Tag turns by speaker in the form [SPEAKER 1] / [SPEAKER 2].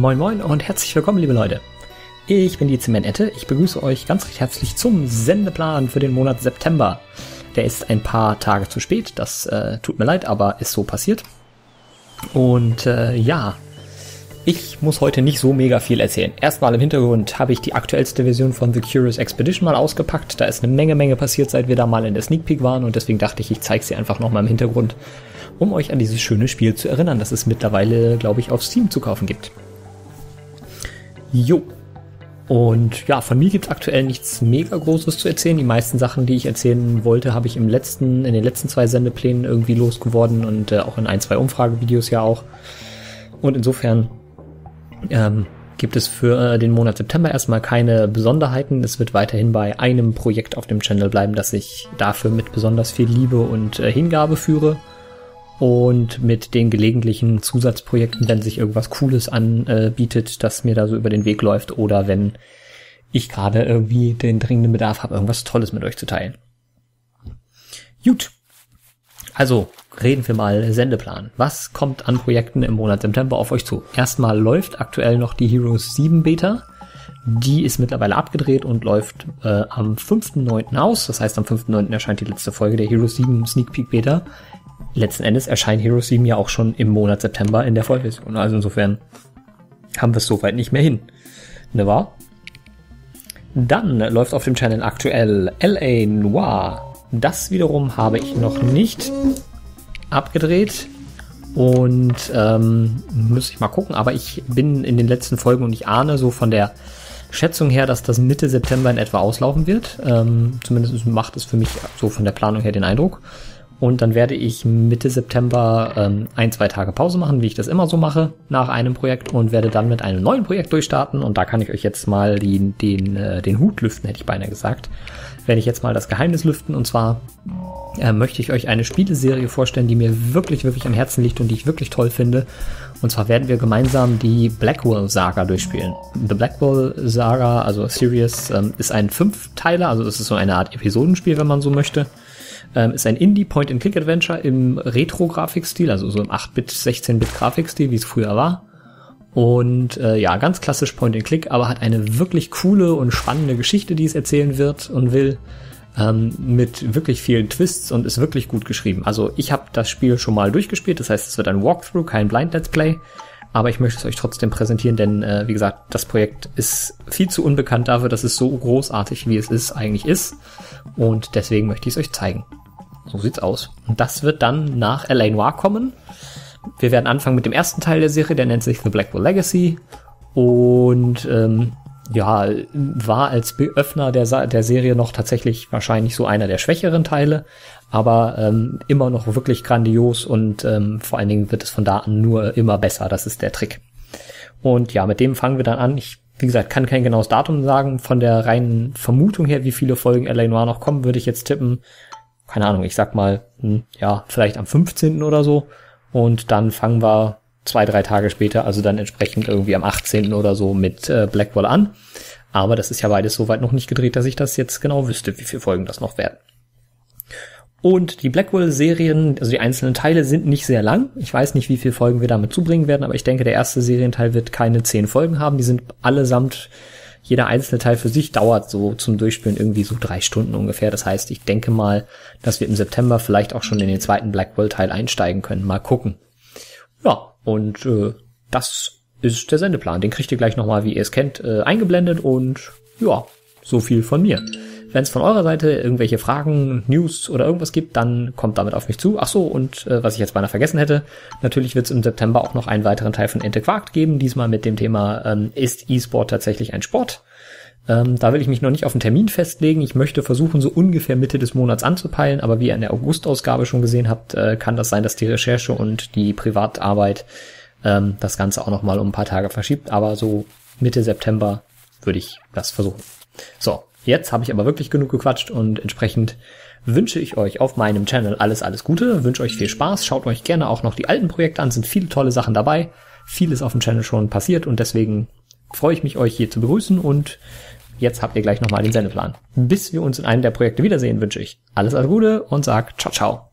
[SPEAKER 1] Moin Moin und herzlich willkommen, liebe Leute. Ich bin die Zementette. Ich begrüße euch ganz recht herzlich zum Sendeplan für den Monat September. Der ist ein paar Tage zu spät. Das äh, tut mir leid, aber ist so passiert. Und äh, ja, ich muss heute nicht so mega viel erzählen. Erstmal im Hintergrund habe ich die aktuellste Version von The Curious Expedition mal ausgepackt. Da ist eine Menge, Menge passiert, seit wir da mal in der Sneak Peek waren und deswegen dachte ich, ich zeige sie einfach nochmal im Hintergrund, um euch an dieses schöne Spiel zu erinnern, das es mittlerweile, glaube ich, auf Steam zu kaufen gibt. Jo. Und ja, von mir gibt's aktuell nichts mega Großes zu erzählen. Die meisten Sachen, die ich erzählen wollte, habe ich im letzten, in den letzten zwei Sendeplänen irgendwie losgeworden und äh, auch in ein, zwei Umfragevideos ja auch. Und insofern ähm, gibt es für äh, den Monat September erstmal keine Besonderheiten. Es wird weiterhin bei einem Projekt auf dem Channel bleiben, das ich dafür mit besonders viel Liebe und äh, Hingabe führe. Und mit den gelegentlichen Zusatzprojekten, wenn sich irgendwas Cooles anbietet, das mir da so über den Weg läuft oder wenn ich gerade irgendwie den dringenden Bedarf habe, irgendwas Tolles mit euch zu teilen. Gut. Also, reden wir mal Sendeplan. Was kommt an Projekten im Monat September auf euch zu? Erstmal läuft aktuell noch die Heroes 7 Beta. Die ist mittlerweile abgedreht und läuft äh, am 5.9. aus. Das heißt, am 5.9. erscheint die letzte Folge der Heroes 7 Sneak Peek Beta. Letzten Endes erscheint Heroes 7 ja auch schon im Monat September in der Vollversion. Also insofern haben wir es soweit nicht mehr hin. Ne wahr? Dann läuft auf dem Channel aktuell LA Noir. Das wiederum habe ich noch nicht abgedreht und ähm, muss ich mal gucken. Aber ich bin in den letzten Folgen und ich ahne so von der Schätzung her, dass das Mitte September in etwa auslaufen wird. Ähm, zumindest macht es für mich so von der Planung her den Eindruck. Und dann werde ich Mitte September ähm, ein, zwei Tage Pause machen, wie ich das immer so mache, nach einem Projekt und werde dann mit einem neuen Projekt durchstarten. Und da kann ich euch jetzt mal den, den, äh, den Hut lüften, hätte ich beinahe gesagt. Werde ich jetzt mal das Geheimnis lüften. Und zwar äh, möchte ich euch eine Spieleserie vorstellen, die mir wirklich, wirklich am Herzen liegt und die ich wirklich toll finde. Und zwar werden wir gemeinsam die Blackwell Saga durchspielen. The Blackwell Saga, also Series, ähm, ist ein Fünfteiler, also es ist so eine Art Episodenspiel, wenn man so möchte. Ähm, ist ein Indie Point-and-Click-Adventure im Retro-Grafikstil, also so im 8-Bit, 16-Bit-Grafikstil, wie es früher war. Und äh, ja, ganz klassisch Point-and-Click, aber hat eine wirklich coole und spannende Geschichte, die es erzählen wird und will. Ähm, mit wirklich vielen Twists und ist wirklich gut geschrieben. Also ich habe das Spiel schon mal durchgespielt, das heißt, es wird ein Walkthrough, kein Blind Let's Play. Aber ich möchte es euch trotzdem präsentieren, denn äh, wie gesagt, das Projekt ist viel zu unbekannt dafür, dass es so großartig, wie es ist, eigentlich ist. Und deswegen möchte ich es euch zeigen. So sieht's aus. Und das wird dann nach L.A. Noir kommen. Wir werden anfangen mit dem ersten Teil der Serie, der nennt sich The Blackwell Legacy. Und ähm, ja, war als Öffner der, der Serie noch tatsächlich wahrscheinlich so einer der schwächeren Teile, aber ähm, immer noch wirklich grandios und ähm, vor allen Dingen wird es von da an nur immer besser. Das ist der Trick. Und ja, mit dem fangen wir dann an. Ich, wie gesagt, kann kein genaues Datum sagen. Von der reinen Vermutung her, wie viele Folgen L.A. Noir noch kommen, würde ich jetzt tippen keine Ahnung, ich sag mal, hm, ja, vielleicht am 15. oder so. Und dann fangen wir zwei, drei Tage später, also dann entsprechend irgendwie am 18. oder so mit äh, Blackwall an. Aber das ist ja beides soweit noch nicht gedreht, dass ich das jetzt genau wüsste, wie viele Folgen das noch werden. Und die Blackwell-Serien, also die einzelnen Teile sind nicht sehr lang. Ich weiß nicht, wie viele Folgen wir damit zubringen werden, aber ich denke, der erste Serienteil wird keine zehn Folgen haben. Die sind allesamt jeder einzelne Teil für sich dauert so zum Durchspielen irgendwie so drei Stunden ungefähr. Das heißt, ich denke mal, dass wir im September vielleicht auch schon in den zweiten Blackwell-Teil einsteigen können. Mal gucken. Ja, und äh, das ist der Sendeplan. Den kriegt ihr gleich nochmal, wie ihr es kennt, äh, eingeblendet und ja, so viel von mir. Wenn es von eurer Seite irgendwelche Fragen, News oder irgendwas gibt, dann kommt damit auf mich zu. Ach so, und äh, was ich jetzt beinahe vergessen hätte, natürlich wird es im September auch noch einen weiteren Teil von Ente Quark geben, diesmal mit dem Thema, ähm, ist E-Sport tatsächlich ein Sport? Ähm, da will ich mich noch nicht auf einen Termin festlegen. Ich möchte versuchen, so ungefähr Mitte des Monats anzupeilen, aber wie ihr in der August-Ausgabe schon gesehen habt, äh, kann das sein, dass die Recherche und die Privatarbeit ähm, das Ganze auch noch mal um ein paar Tage verschiebt. Aber so Mitte September würde ich das versuchen. So, Jetzt habe ich aber wirklich genug gequatscht und entsprechend wünsche ich euch auf meinem Channel alles, alles Gute, wünsche euch viel Spaß, schaut euch gerne auch noch die alten Projekte an, sind viele tolle Sachen dabei, vieles auf dem Channel schon passiert und deswegen freue ich mich, euch hier zu begrüßen und jetzt habt ihr gleich nochmal den Sendeplan. Bis wir uns in einem der Projekte wiedersehen, wünsche ich alles, alles Gute und sag ciao, ciao.